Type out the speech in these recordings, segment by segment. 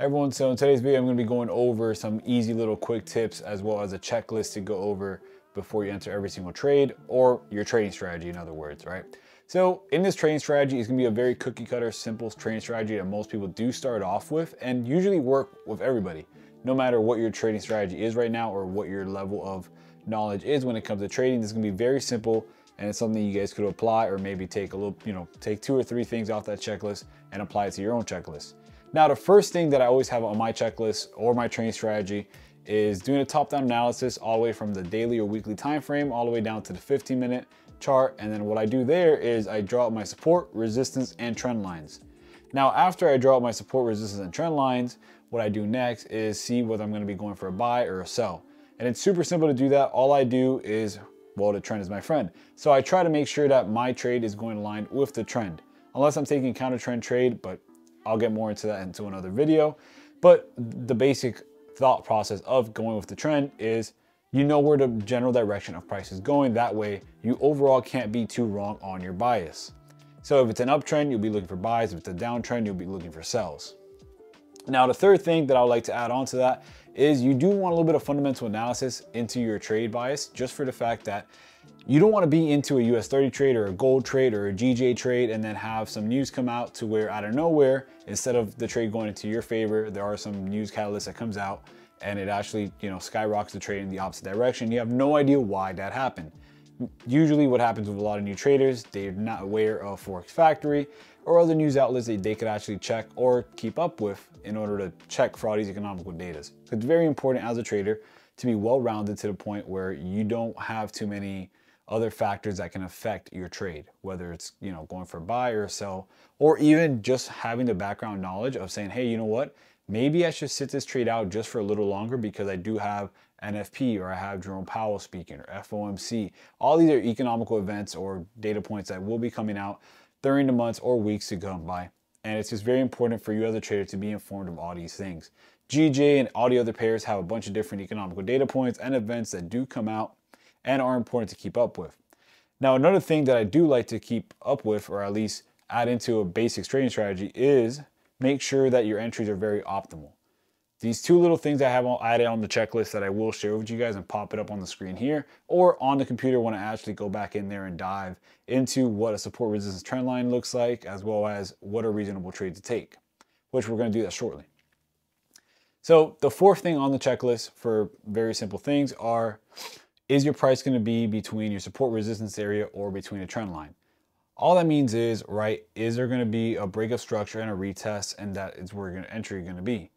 everyone, so in today's video I'm going to be going over some easy little quick tips as well as a checklist to go over before you enter every single trade or your trading strategy in other words, right? So in this trading strategy is going to be a very cookie cutter, simple trading strategy that most people do start off with and usually work with everybody, no matter what your trading strategy is right now or what your level of knowledge is when it comes to trading. This is going to be very simple and it's something you guys could apply or maybe take a little, you know, take two or three things off that checklist and apply it to your own checklist. Now, the first thing that I always have on my checklist or my training strategy is doing a top-down analysis all the way from the daily or weekly time frame all the way down to the 15 minute chart. And then what I do there is I draw up my support, resistance, and trend lines. Now, after I draw up my support, resistance, and trend lines, what I do next is see whether I'm gonna be going for a buy or a sell. And it's super simple to do that. All I do is, well, the trend is my friend. So I try to make sure that my trade is going aligned with the trend. Unless I'm taking a counter trend trade, but I'll get more into that into another video. But the basic thought process of going with the trend is you know where the general direction of price is going. That way you overall can't be too wrong on your bias. So if it's an uptrend, you'll be looking for buys. If it's a downtrend, you'll be looking for sells. Now, the third thing that I would like to add on to that is you do want a little bit of fundamental analysis into your trade bias, just for the fact that you don't want to be into a US 30 trade or a gold trade or a GJ trade and then have some news come out to where out of nowhere, instead of the trade going into your favor, there are some news catalysts that comes out and it actually, you know, skyrockets the trade in the opposite direction. You have no idea why that happened. Usually what happens with a lot of new traders, they're not aware of Forex Factory or other news outlets that they could actually check or keep up with in order to check for these economical data. So it's very important as a trader to be well-rounded to the point where you don't have too many other factors that can affect your trade, whether it's, you know, going for a buy or sell, or even just having the background knowledge of saying, hey, you know what, maybe I should sit this trade out just for a little longer because I do have NFP or I have Jerome Powell speaking or FOMC. All these are economical events or data points that will be coming out during the months or weeks to come by. And it's just very important for you as a trader to be informed of all these things. GJ and all the other pairs have a bunch of different economical data points and events that do come out and are important to keep up with. Now, another thing that I do like to keep up with, or at least add into a basic trading strategy, is make sure that your entries are very optimal. These two little things I have added on the checklist that I will share with you guys and pop it up on the screen here or on the computer when I actually go back in there and dive into what a support resistance trend line looks like as well as what a reasonable trade to take, which we're going to do that shortly. So the fourth thing on the checklist for very simple things are is your price going to be between your support resistance area or between a trend line? All that means is, right, is there going to be a break of structure and a retest and that is where your entry is going to be?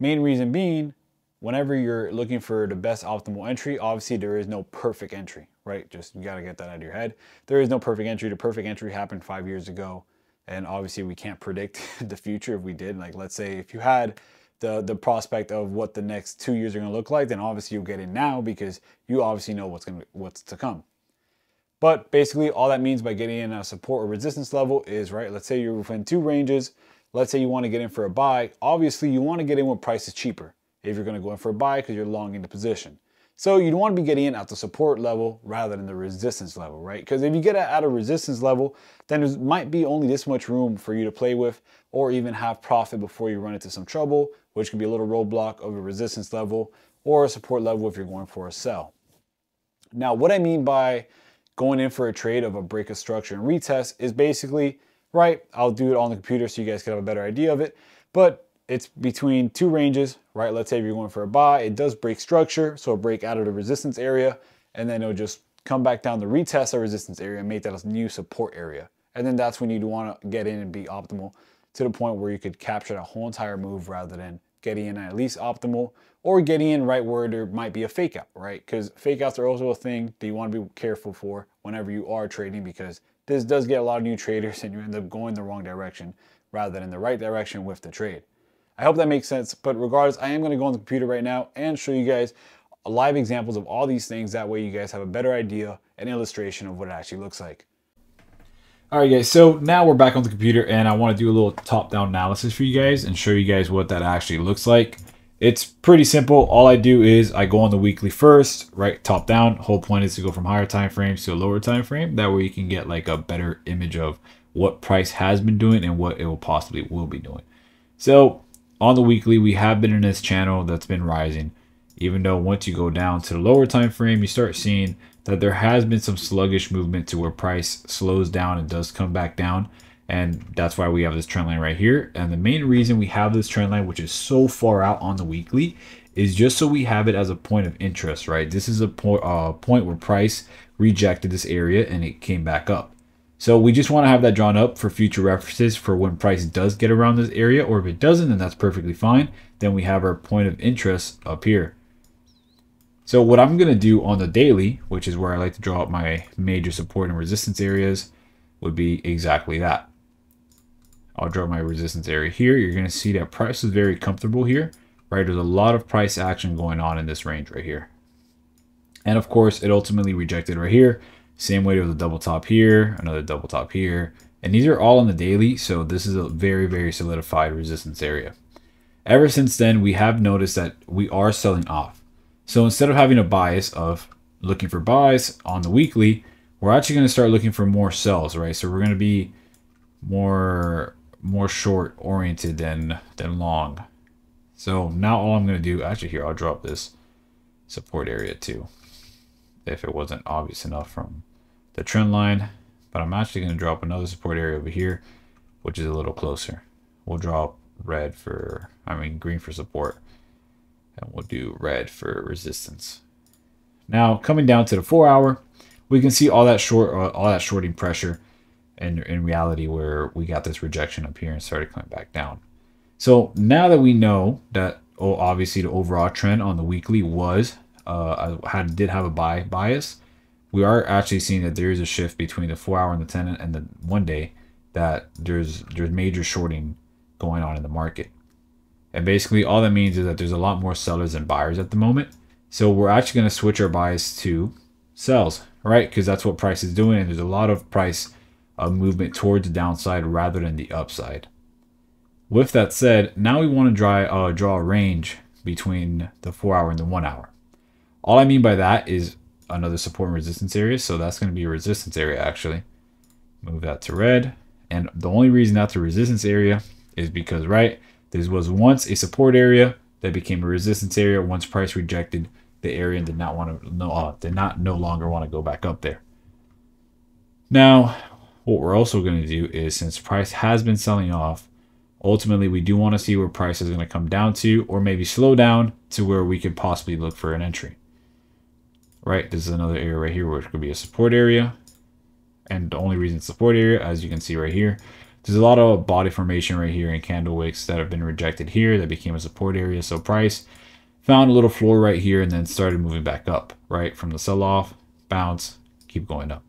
Main reason being, whenever you're looking for the best optimal entry, obviously there is no perfect entry, right? Just you got to get that out of your head. There is no perfect entry. The perfect entry happened five years ago. And obviously we can't predict the future if we did. Like let's say if you had the the prospect of what the next two years are going to look like, then obviously you'll get in now because you obviously know what's going to what's to come. But basically, all that means by getting in a support or resistance level is right. Let's say you're within two ranges. Let's say you want to get in for a buy. Obviously, you want to get in when price is cheaper. If you're going to go in for a buy because you're long in the position. So you'd want to be getting in at the support level rather than the resistance level, right? Because if you get at a resistance level, then there might be only this much room for you to play with or even have profit before you run into some trouble, which could be a little roadblock of a resistance level or a support level if you're going for a sell. Now, what I mean by going in for a trade of a break of structure and retest is basically, right, I'll do it on the computer so you guys can have a better idea of it, but it's between two ranges, right? Let's say if you're going for a buy, it does break structure, so break out of the resistance area, and then it'll just come back down to retest the resistance area and make that a new support area. And then that's when you'd want to get in and be optimal to the point where you could capture the whole entire move rather than getting in at least optimal or getting in right where there might be a fake out, right? Because fake outs are also a thing that you want to be careful for whenever you are trading because this does get a lot of new traders and you end up going the wrong direction rather than in the right direction with the trade. I hope that makes sense, but regardless, I am gonna go on the computer right now and show you guys live examples of all these things. That way you guys have a better idea and illustration of what it actually looks like. All right, guys, so now we're back on the computer and I wanna do a little top-down analysis for you guys and show you guys what that actually looks like. It's pretty simple. All I do is I go on the weekly first, right, top down. Whole point is to go from higher time frames to a lower time frame. That way you can get like a better image of what price has been doing and what it will possibly will be doing. So on the weekly, we have been in this channel that's been rising. Even though once you go down to the lower time frame, you start seeing that there has been some sluggish movement to where price slows down and does come back down. And that's why we have this trend line right here. And the main reason we have this trend line, which is so far out on the weekly, is just so we have it as a point of interest, right? This is a point, uh, point where price rejected this area and it came back up. So we just want to have that drawn up for future references for when price does get around this area, or if it doesn't, then that's perfectly fine. Then we have our point of interest up here. So what I'm going to do on the daily, which is where I like to draw up my major support and resistance areas, would be exactly that. I'll draw my resistance area here. You're going to see that price is very comfortable here, right? There's a lot of price action going on in this range right here. And of course, it ultimately rejected right here. Same way with a double top here, another double top here. And these are all on the daily, so this is a very, very solidified resistance area. Ever since then, we have noticed that we are selling off. So instead of having a bias of looking for buys on the weekly, we're actually going to start looking for more sells, right? So we're going to be more more short oriented than than long. So now all I'm going to do, actually here, I'll drop this support area too if it wasn't obvious enough from the trend line. But I'm actually going to drop another support area over here, which is a little closer. We'll drop red for, I mean green for support. And we'll do red for resistance. Now coming down to the four hour, we can see all that short, uh, all that shorting pressure and in reality where we got this rejection up here and started coming back down. So now that we know that oh, obviously the overall trend on the weekly was uh, had did have a buy bias, we are actually seeing that there is a shift between the four hour and the 10 and the one day that there's there's major shorting going on in the market. And basically all that means is that there's a lot more sellers than buyers at the moment. So we're actually going to switch our bias to sells, right? Because that's what price is doing. And there's a lot of price uh, movement towards the downside rather than the upside. With that said, now we want to draw, uh, draw a range between the four hour and the one hour. All I mean by that is another support and resistance area. So that's going to be a resistance area actually. Move that to red. And the only reason that's a resistance area is because, right, this was once a support area that became a resistance area once price rejected the area and did not want to no uh, did not no longer want to go back up there. Now, what we're also going to do is since price has been selling off, ultimately we do want to see where price is going to come down to or maybe slow down to where we could possibly look for an entry right? This is another area right here where it could be a support area. And the only reason support area, as you can see right here, there's a lot of body formation right here in candle wicks that have been rejected here that became a support area. So price found a little floor right here and then started moving back up, right? From the sell-off, bounce, keep going up.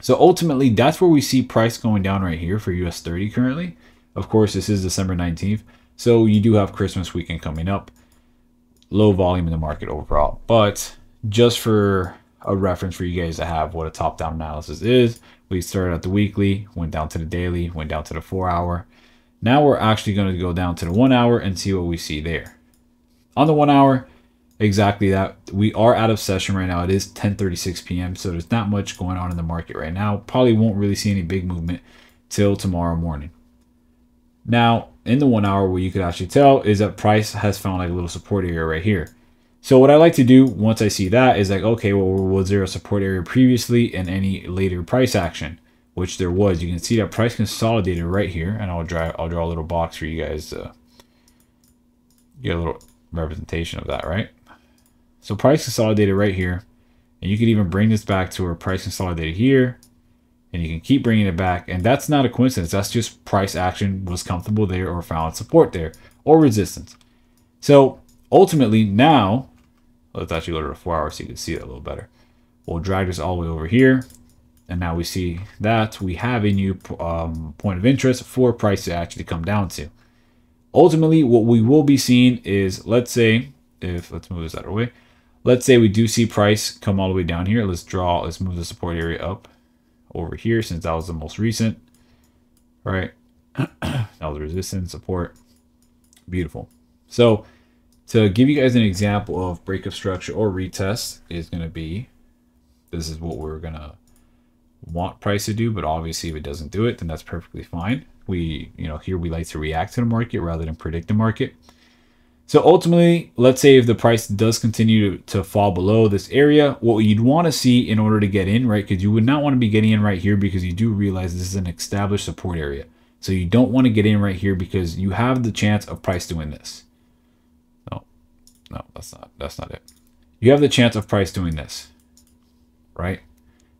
So ultimately, that's where we see price going down right here for US 30 currently. Of course, this is December 19th. So you do have Christmas weekend coming up. Low volume in the market overall. But just for a reference for you guys to have what a top-down analysis is. We started at the weekly, went down to the daily, went down to the four hour. Now we're actually going to go down to the one hour and see what we see there. On the one hour, exactly that. We are out of session right now. It is 10:36 p.m. So there's not much going on in the market right now. Probably won't really see any big movement till tomorrow morning. Now, in the one hour, what you could actually tell is that price has found like a little support area right here. So what I like to do once I see that is like, okay, well, was there a support area previously and any later price action? Which there was. You can see that price consolidated right here. And I'll draw, I'll draw a little box for you guys to get a little representation of that, right? So price consolidated right here. And you can even bring this back to where price consolidated here. And you can keep bringing it back. And that's not a coincidence. That's just price action was comfortable there or found support there or resistance. So ultimately now Let's actually go to the four hours so you can see it a little better. We'll drag this all the way over here. And now we see that we have a new um, point of interest for price to actually come down to. Ultimately, what we will be seeing is, let's say, if let's move this out of the way. Let's say we do see price come all the way down here. Let's draw, let's move the support area up over here since that was the most recent. Right. that was resistance, support. Beautiful. So to give you guys an example of breakup structure or retest is going to be, this is what we're going to want price to do, but obviously if it doesn't do it, then that's perfectly fine. We, you know, here we like to react to the market rather than predict the market. So ultimately, let's say if the price does continue to, to fall below this area, what you'd want to see in order to get in, right? Because you would not want to be getting in right here because you do realize this is an established support area. So you don't want to get in right here because you have the chance of price doing this. No, that's not, that's not it. You have the chance of price doing this, right?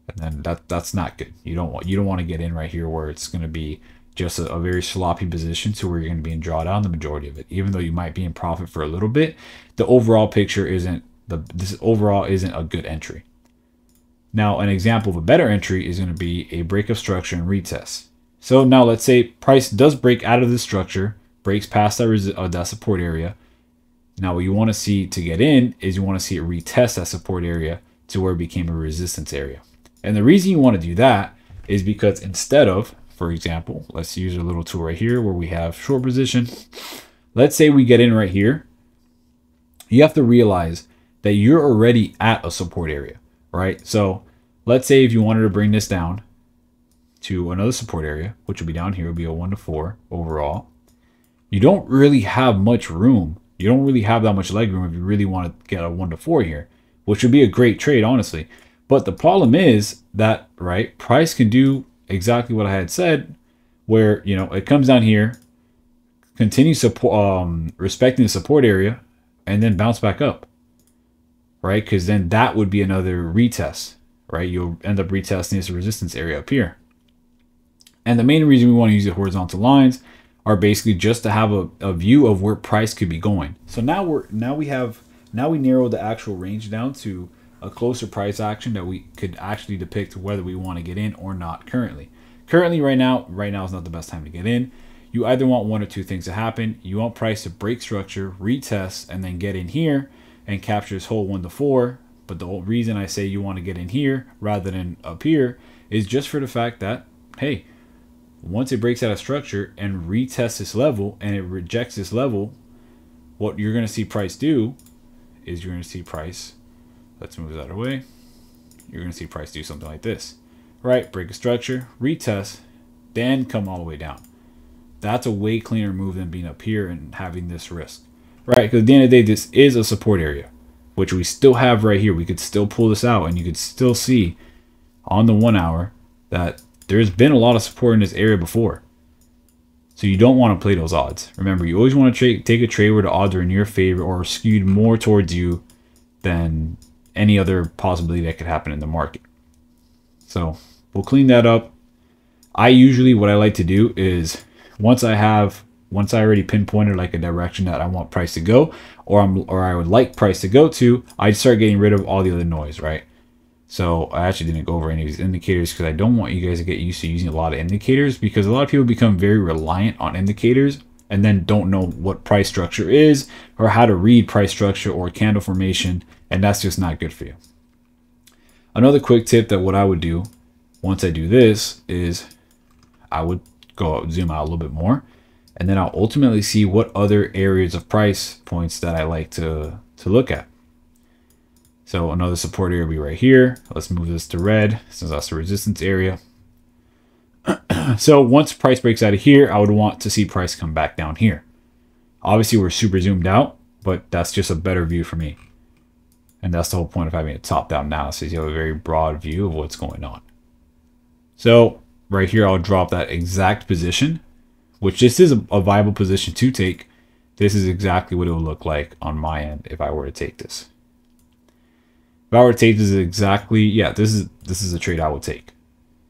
And then that that's not good. You don't want you don't want to get in right here where it's going to be just a, a, very sloppy position to where you're going to be in drawdown the majority of it. Even though you might be in profit for a little bit, the overall picture isn't the this overall isn't a good entry. Now, an example of a better entry is going to be a break of structure and retest. So now let's say price does break out of this structure, breaks past that, uh, that support area. Now what you want to see to get in is you want to see it retest that support area to where it became a resistance area. And the reason you want to do that is because instead of for example, let's use a little tool right here where we have short position. Let's say we get in right here. You have to realize that you're already at a support area, right? So let's say if you wanted to bring this down to another support area, which would be down here, would be a one to four overall. You don't really have much room. You don't really have that much leg room if you really want to get a one to four here, which would be a great trade, honestly. But the problem is that, right, price can do exactly what I had said, where you know it comes down here, continue support, um, respecting the support area, and then bounce back up, right? Because then that would be another retest, right? You'll end up retesting this resistance area up here. And the main reason we want to use the horizontal lines are basically just to have a, a view of where price could be going. So now we're now we have now we narrow the actual range down to a closer price action that we could actually depict whether we want to get in or not currently. Currently, right now, right now is not the best time to get in. You either want one or two things to happen. You want price to break structure, retest, and then get in here and capture this whole one to four. But the whole reason I say you want to get in here rather than up here is just for the fact that, hey, once it breaks out of structure and retests this level and it rejects this level, what you're going to see price do is you're going to see price Let's move that away. You're going to see price do something like this. Right, break a structure, retest, then come all the way down. That's a way cleaner move than being up here and having this risk. Right, because at the end of the day, this is a support area, which we still have right here. We could still pull this out and you could still see on the one hour that there's been a lot of support in this area before. So you don't want to play those odds. Remember, you always want to take a trade where the odds are in your favor or skewed more towards you than any other possibility that could happen in the market. So we'll clean that up. I usually, what I like to do is once I have, once I already pinpointed like a direction that I want price to go, or I'm, or I would like price to go to, I'd start getting rid of all the other noise, right? So I actually didn't go over any of these indicators because I don't want you guys to get used to using a lot of indicators because a lot of people become very reliant on indicators and then don't know what price structure is or how to read price structure or candle formation, and that's just not good for you. Another quick tip that what I would do once I do this is I would go out, zoom out a little bit more, and then I'll ultimately see what other areas of price points that I like to, to look at. So another support area will be right here. Let's move this to red since that's the resistance area. so once price breaks out of here, I would want to see price come back down here. Obviously, we're super zoomed out, but that's just a better view for me. And that's the whole point of having a top-down analysis. You have a very broad view of what's going on. So right here, I'll drop that exact position, which this is a, a viable position to take. This is exactly what it would look like on my end if I were to take this. If I to take this exactly, yeah, this is this is a trade I would take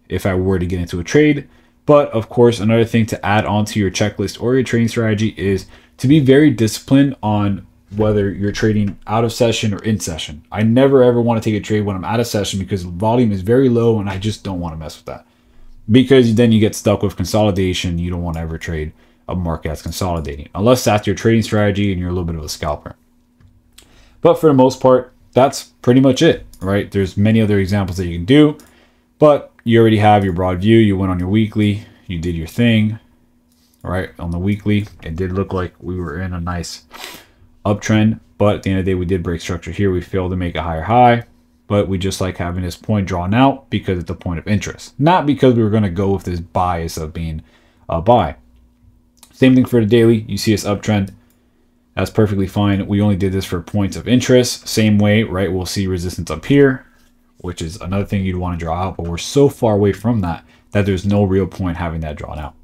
if I were to get into a trade. But of course, another thing to add onto your checklist or your trading strategy is to be very disciplined on whether you're trading out of session or in session. I never ever want to take a trade when I'm out of session because volume is very low and I just don't want to mess with that. Because then you get stuck with consolidation. You don't want to ever trade a market that's consolidating unless that's your trading strategy and you're a little bit of a scalper. But for the most part, that's pretty much it, right? There's many other examples that you can do, but you already have your broad view. You went on your weekly, you did your thing, right? On the weekly, it did look like we were in a nice uptrend, but at the end of the day, we did break structure here. We failed to make a higher high, but we just like having this point drawn out because it's a point of interest, not because we were going to go with this bias of being a buy. Same thing for the daily. You see us uptrend. That's perfectly fine. We only did this for points of interest. Same way, right? We'll see resistance up here, which is another thing you'd want to draw out, but we're so far away from that that there's no real point having that drawn out.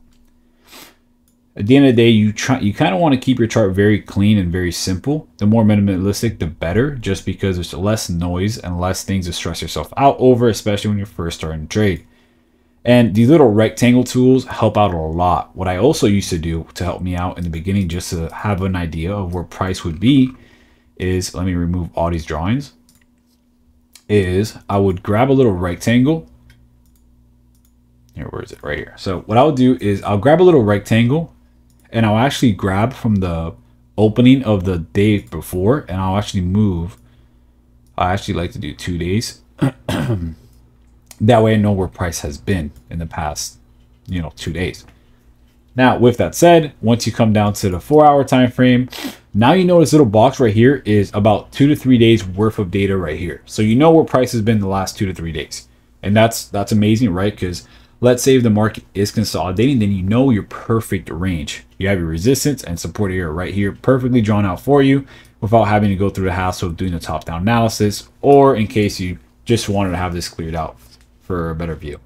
At the end of the day, you try you kind of want to keep your chart very clean and very simple. The more minimalistic, the better, just because there's less noise and less things to stress yourself out over, especially when you're first starting to trade. And these little rectangle tools help out a lot. What I also used to do to help me out in the beginning, just to have an idea of where price would be, is let me remove all these drawings. Is I would grab a little rectangle. Here, where is it? Right here. So what I'll do is I'll grab a little rectangle and I'll actually grab from the opening of the day before and I'll actually move. I actually like to do two days. That way I know where price has been in the past, you know, two days. Now, with that said, once you come down to the four hour time frame, now you know this little box right here is about two to three days worth of data right here. So you know where price has been the last two to three days. And that's that's amazing, right? Because let's say if the market is consolidating, then you know your perfect range. You have your resistance and support area right here, perfectly drawn out for you without having to go through the hassle of doing the top-down analysis, or in case you just wanted to have this cleared out for a better view.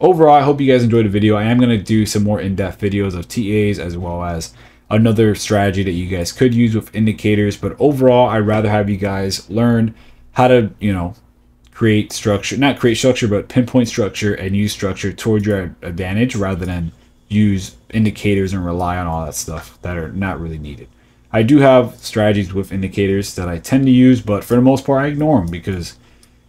Overall, I hope you guys enjoyed the video. I am going to do some more in-depth videos of TAs as well as another strategy that you guys could use with indicators. But overall, I'd rather have you guys learn how to, you know, create structure, not create structure, but pinpoint structure and use structure toward your advantage rather than use indicators and rely on all that stuff that are not really needed. I do have strategies with indicators that I tend to use, but for the most part, I ignore them because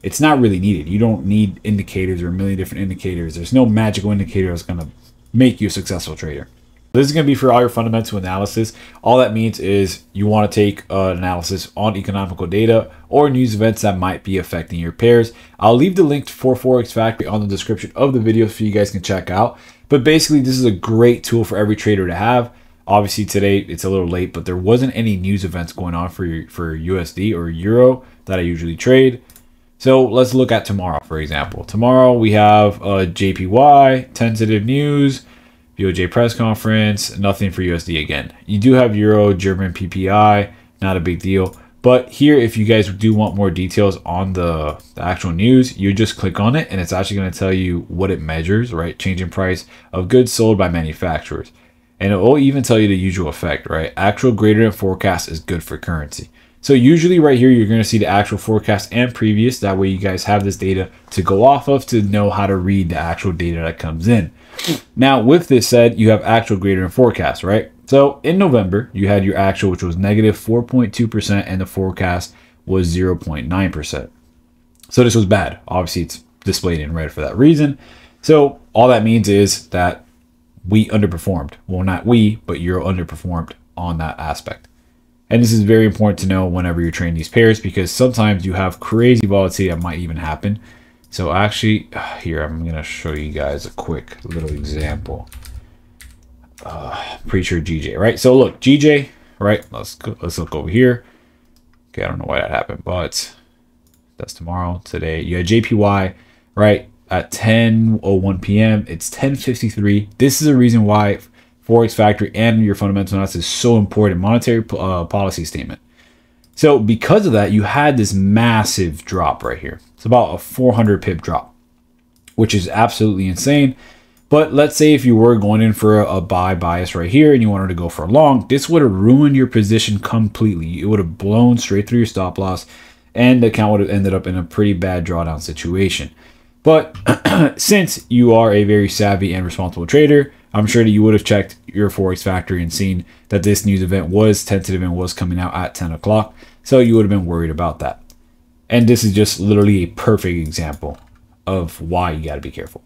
it's not really needed. You don't need indicators or a million different indicators. There's no magical indicator that's going to make you a successful trader. This is going to be for all your fundamental analysis. All that means is you want to take an analysis on economical data or news events that might be affecting your pairs. I'll leave the link for Forex Factory on the description of the video so you guys can check out. But basically, this is a great tool for every trader to have. Obviously, today it's a little late, but there wasn't any news events going on for, for USD or Euro that I usually trade. So let's look at tomorrow, for example. Tomorrow we have uh, a JPY, tentative news, BOJ press conference, nothing for USD again. You do have Euro, German PPI, not a big deal. But here, if you guys do want more details on the, the actual news, you just click on it and it's actually going to tell you what it measures, right? Change in price of goods sold by manufacturers. And it will even tell you the usual effect, right? Actual greater than forecast is good for currency. So usually right here, you're going to see the actual forecast and previous. That way you guys have this data to go off of to know how to read the actual data that comes in. Now, with this said, you have actual greater than forecast, right? So in November, you had your actual, which was negative 4.2%, and the forecast was 0.9%. So this was bad. Obviously, it's displayed in red for that reason. So all that means is that we underperformed. Well, not we, but you're underperformed on that aspect. And this is very important to know whenever you're trading these pairs because sometimes you have crazy volatility that might even happen. So actually, here, I'm going to show you guys a quick little example. Uh, pretty sure GJ, right? So look, GJ, right? Let's go, let's look over here. Okay, I don't know why that happened, but that's tomorrow. Today, you had JPY, right? At 10:01 p.m. It's 10:53. This is a reason why Forex Factory and your fundamental analysis is so important. Monetary uh, policy statement. So because of that, you had this massive drop right here. It's about a 400 pip drop, which is absolutely insane. But let's say if you were going in for a, a buy bias right here and you wanted to go for a long, this would have ruined your position completely. It would have blown straight through your stop loss and the account would have ended up in a pretty bad drawdown situation. But since you are a very savvy and responsible trader, I'm sure that you would have checked your Forex Factory and seen that this news event was tentative and was coming out at 10 o'clock. So you would have been worried about that. And this is just literally a perfect example of why you got to be careful.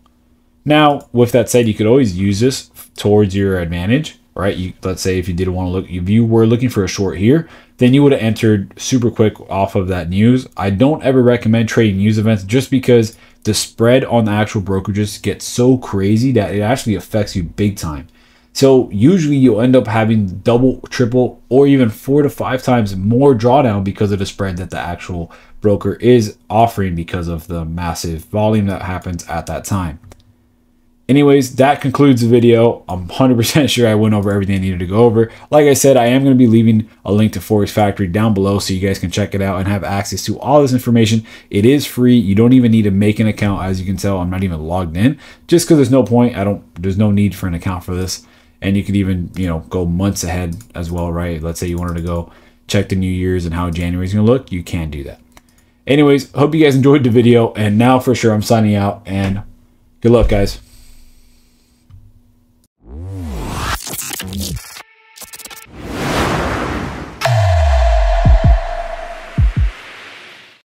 Now, with that said, you could always use this towards your advantage, right? You, let's say if you didn't want to look, if you were looking for a short here, then you would have entered super quick off of that news. I don't ever recommend trading news events just because the spread on the actual brokerages gets so crazy that it actually affects you big time. So usually you'll end up having double, triple, or even four to five times more drawdown because of the spread that the actual broker is offering because of the massive volume that happens at that time. Anyways, that concludes the video. I'm 100% sure I went over everything I needed to go over. Like I said, I am going to be leaving a link to Forex Factory down below so you guys can check it out and have access to all this information. It is free. You don't even need to make an account. As you can tell, I'm not even logged in just because there's no point. I don't, there's no need for an account for this. And you could even, you know, go months ahead as well, right? Let's say you wanted to go check the New Year's and how January's going to look. You can do that. Anyways, hope you guys enjoyed the video. And now for sure, I'm signing out and good luck, guys.